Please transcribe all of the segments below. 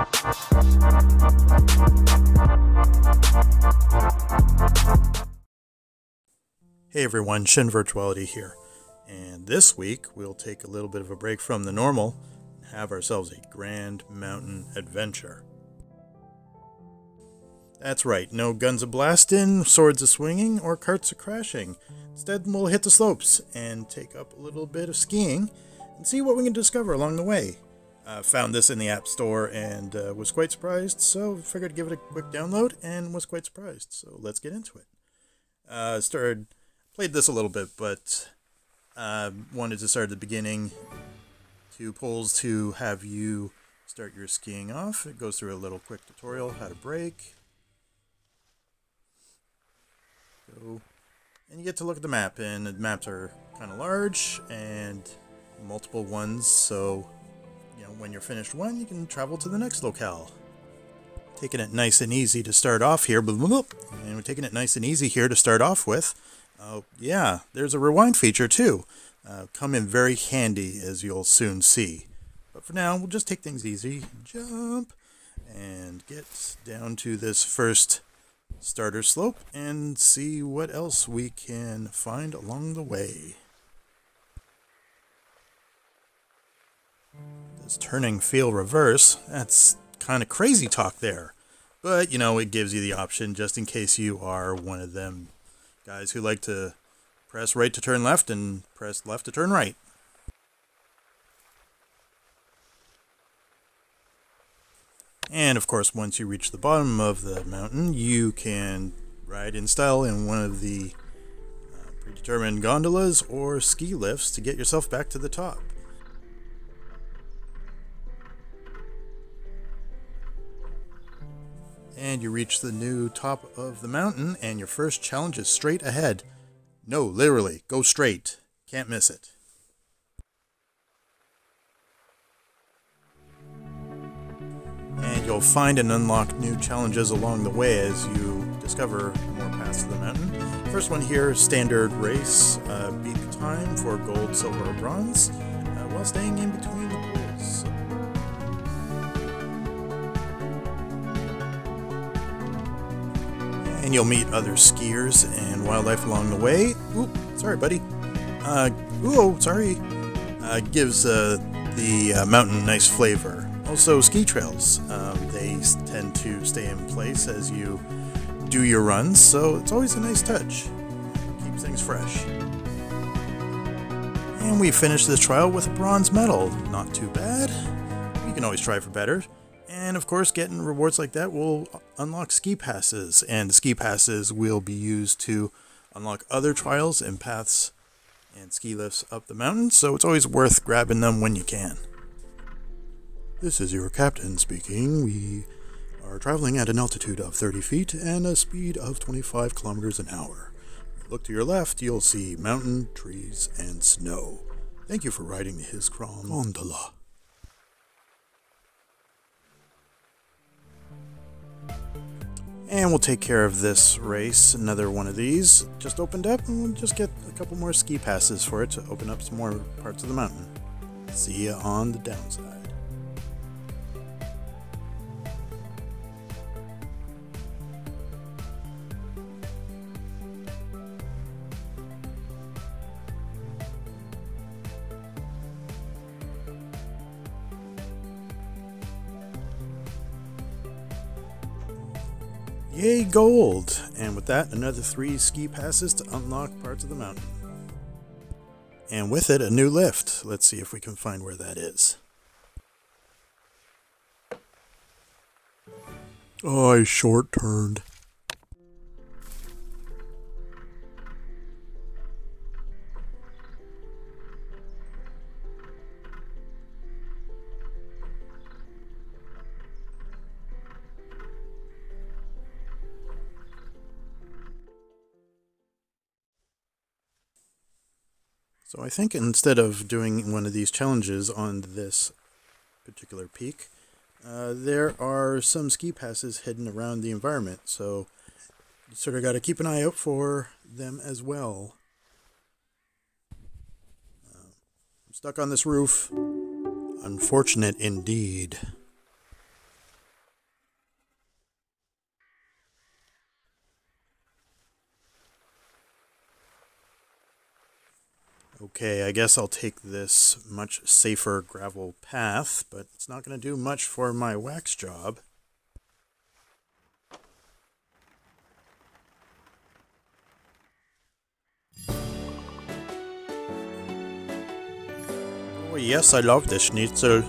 Hey everyone, Shin Virtuality here. And this week we'll take a little bit of a break from the normal and have ourselves a grand mountain adventure. That's right, no guns a blasting, swords a swinging, or carts a crashing. Instead, we'll hit the slopes and take up a little bit of skiing and see what we can discover along the way. Uh, found this in the App Store and uh, was quite surprised, so figured to give it a quick download and was quite surprised. So let's get into it. Uh, started played this a little bit, but uh, wanted to start at the beginning. Two poles to have you start your skiing off. It goes through a little quick tutorial how to brake. Go. And you get to look at the map, and the maps are kind of large and multiple ones, so you know when you're finished one, you can travel to the next locale. Taking it nice and easy to start off here, and we're taking it nice and easy here to start off with. Oh, yeah, there's a rewind feature too. Uh, come in very handy, as you'll soon see. But for now, we'll just take things easy. Jump and get down to this first starter slope and see what else we can find along the way. Turning feel reverse, that's kind of crazy talk there. But, you know, it gives you the option just in case you are one of them guys who like to press right to turn left and press left to turn right. And of course, once you reach the bottom of the mountain, you can ride in style in one of the uh, predetermined gondolas or ski lifts to get yourself back to the top. And you reach the new top of the mountain, and your first challenge is straight ahead. No, literally, go straight. Can't miss it. And you'll find and unlock new challenges along the way as you discover more paths to the mountain. First one here, standard race, uh, beat the time for gold, silver, or bronze, uh, while staying in between and you'll meet other skiers and wildlife along the way. Oop, sorry, buddy. Uh, ooh, oh, sorry. Uh, gives uh, the uh, mountain nice flavor. Also, ski trails. Um, they tend to stay in place as you do your runs, so it's always a nice touch. Keeps things fresh. And we finished this trial with a bronze medal. Not too bad. You can always try for better. And of course, getting rewards like that will unlock ski passes, and the ski passes will be used to unlock other trials and paths and ski lifts up the mountain, so it's always worth grabbing them when you can. This is your captain speaking. We are traveling at an altitude of 30 feet and a speed of 25 kilometers an hour. Look to your left, you'll see mountain, trees, and snow. Thank you for riding the Hiskron gondola. And we'll take care of this race. Another one of these just opened up, and we'll just get a couple more ski passes for it to open up some more parts of the mountain. See ya on the downside. Yay, gold! And with that, another three ski passes to unlock parts of the mountain. And with it, a new lift. Let's see if we can find where that is. Oh, I short turned. So I think instead of doing one of these challenges on this particular peak, uh, there are some ski passes hidden around the environment. So you sort of got to keep an eye out for them as well. Uh, I'm stuck on this roof. Unfortunate indeed. Okay, I guess I'll take this much safer gravel path, but it's not going to do much for my wax job. Oh yes, I love the schnitzel.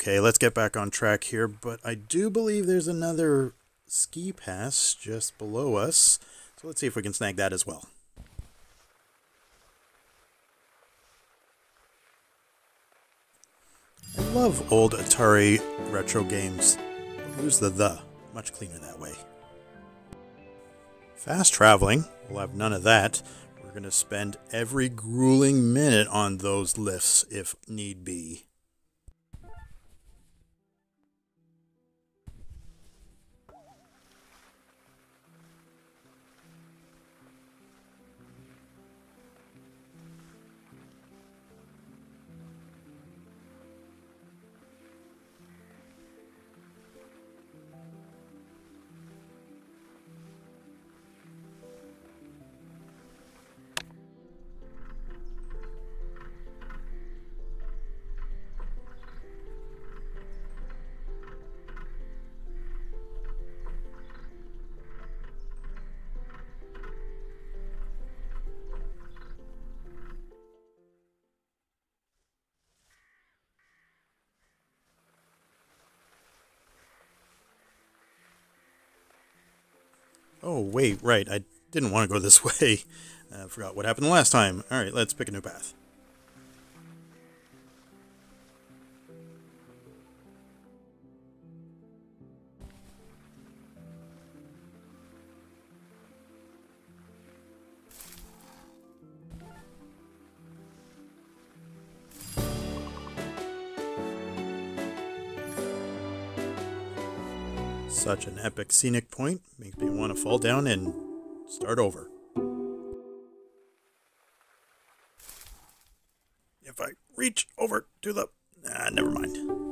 Okay, let's get back on track here, but I do believe there's another ski pass just below us. So let's see if we can snag that as well. I love old Atari retro games. Who's the the? Much cleaner that way. Fast traveling, we'll have none of that. We're going to spend every grueling minute on those lifts if need be. Oh, wait, right. I didn't want to go this way. I forgot what happened last time. Alright, let's pick a new path. Such an epic scenic point makes me want to fall down and start over. If I reach over to the... Ah, never mind.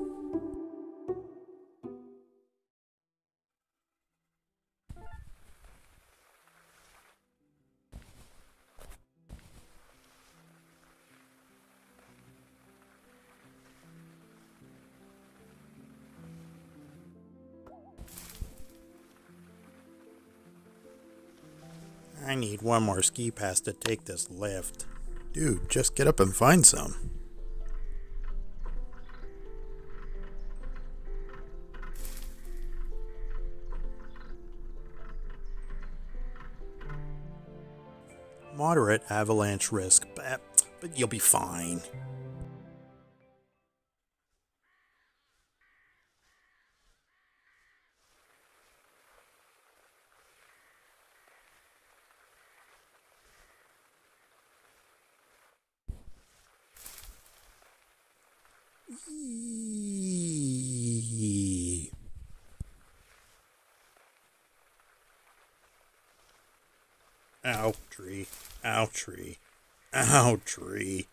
I need one more ski pass to take this lift. Dude, just get up and find some. Moderate avalanche risk, but, but you'll be fine. Eee. Ow, tree. Ow, tree. Ow, tree.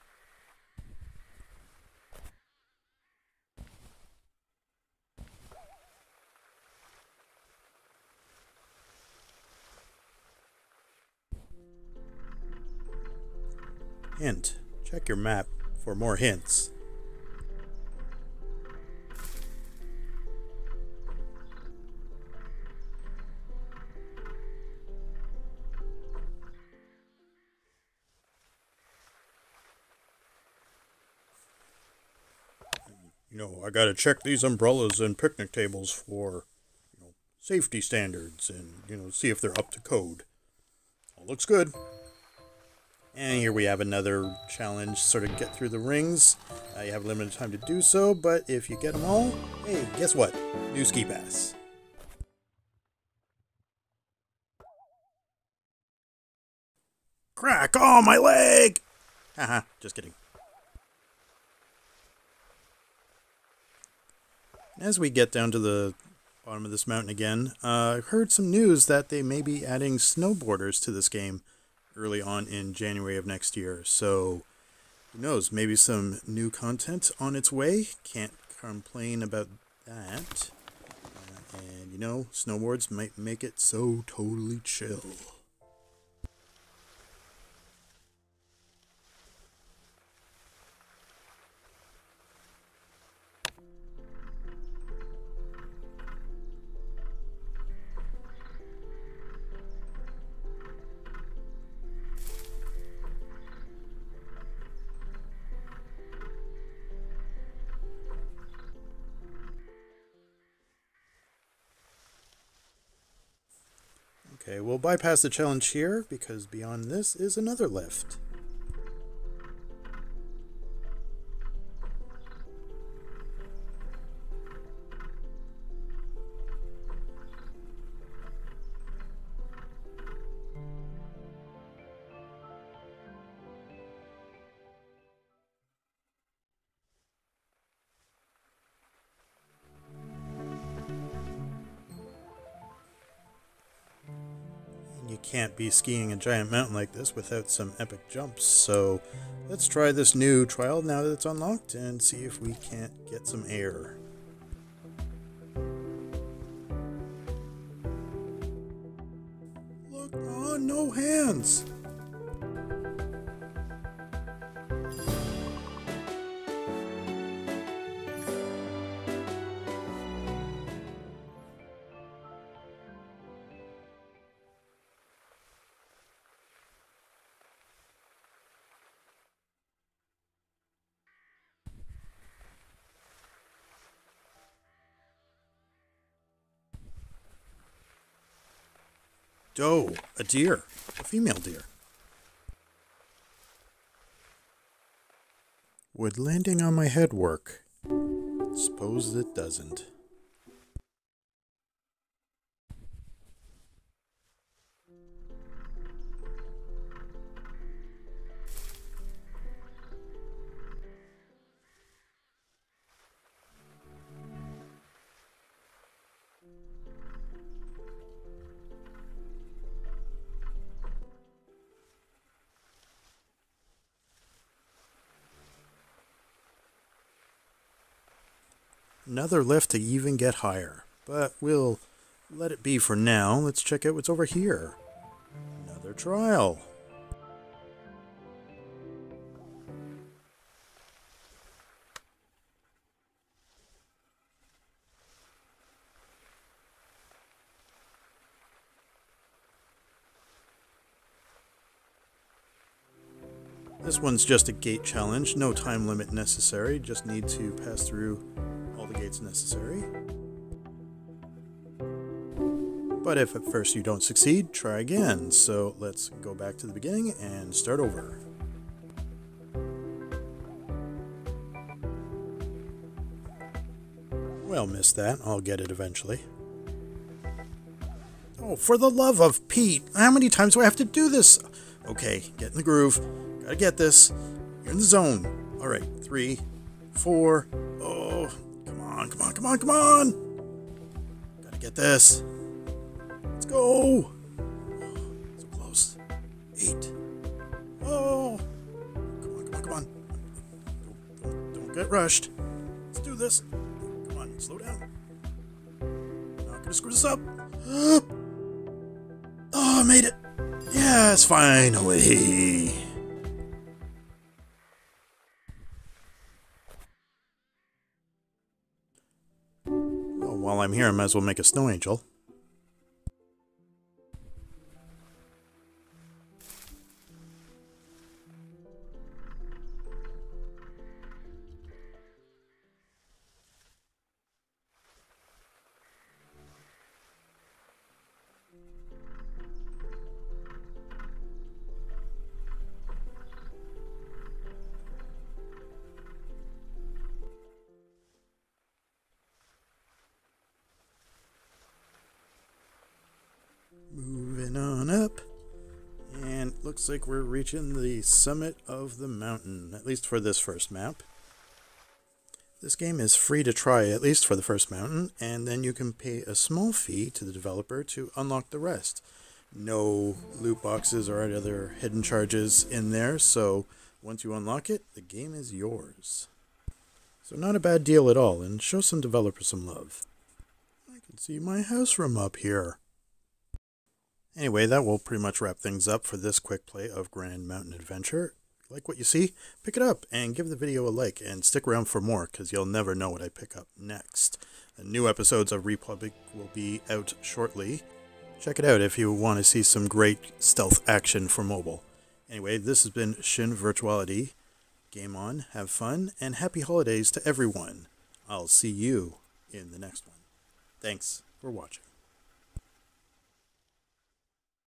Hint. Check your map for more hints. You know, I got to check these umbrellas and picnic tables for, you know, safety standards and, you know, see if they're up to code. All looks good. And here we have another challenge, sort of get through the rings. Uh, you have limited time to do so, but if you get them all, hey, guess what? New ski pass. Crack! Oh, my leg! Haha, just kidding. As we get down to the bottom of this mountain again, uh, I've heard some news that they may be adding snowboarders to this game early on in January of next year. So Who knows? Maybe some new content on its way. Can't complain about that. Uh, and you know, snowboards might make it so totally chill. Okay, we'll bypass the challenge here because beyond this is another lift. Can't be skiing a giant mountain like this without some epic jumps, so let's try this new trial now that it's unlocked and see if we can't get some air. Look, oh, no hands! Doe, a deer, a female deer. Would landing on my head work? Suppose it doesn't. Another lift to even get higher. But we'll let it be for now. Let's check out what's over here. Another trial. This one's just a gate challenge, no time limit necessary, just need to pass through all the gates necessary. But if at first you don't succeed, try again. So let's go back to the beginning and start over. Well, miss that. I'll get it eventually. Oh, for the love of Pete! How many times do I have to do this? Okay, get in the groove. Gotta get this. You're in the zone. Alright, three, four. Come on, come on! Gotta get this. Let's go! So close. Eight. Oh! Come on, come on, come on. Don't, don't, get rushed. Let's do this. Come on, slow down. I'm not gonna screw this up. Oh, I made it. Yes, finally. I'm here, I might as well make a snow angel. Moving on up. And looks like we're reaching the summit of the mountain, at least for this first map. This game is free to try, at least for the first mountain, and then you can pay a small fee to the developer to unlock the rest. No loot boxes or any other hidden charges in there, so Once you unlock it, the game is yours. So not a bad deal at all, and show some developers some love. I can see my house from up here. Anyway, that will pretty much wrap things up for this quick play of Grand Mountain Adventure. Like what you see? Pick it up and give the video a like and stick around for more because you'll never know what I pick up next. The new episodes of Republic will be out shortly. Check it out if you want to see some great stealth action for mobile. Anyway, this has been Shin Virtuality. Game on, have fun, and happy holidays to everyone. I'll see you in the next one. Thanks for watching.